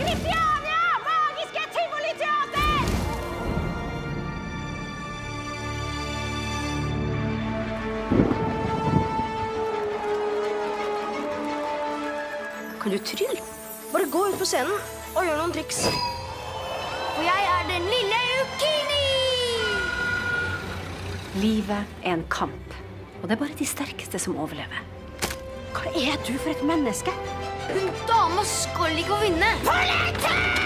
Kristiania! Magiske tivoliteater! Kan du trylle? Bare gå ut på scenen og gjør noen triks. For jeg er den lille Ukini! Livet er en kamp, og det er bare de sterkeste som overlever. Hva er du for et menneske? Hun dama skal ikke få vinne. Politi!